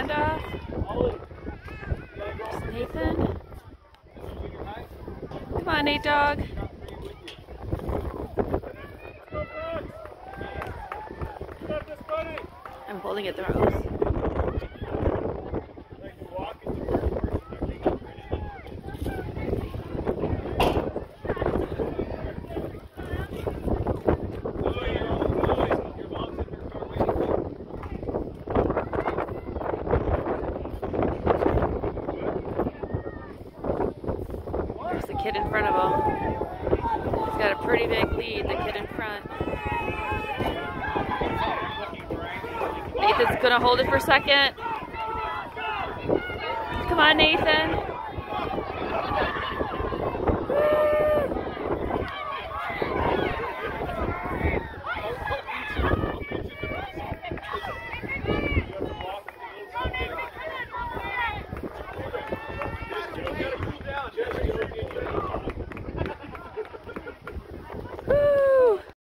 Amanda, Nathan. Come on, Nate Dog. I'm holding it the most. There's the kid in front of him. He's got a pretty big lead, the kid in front. Nathan's gonna hold it for a second. Come on, Nathan.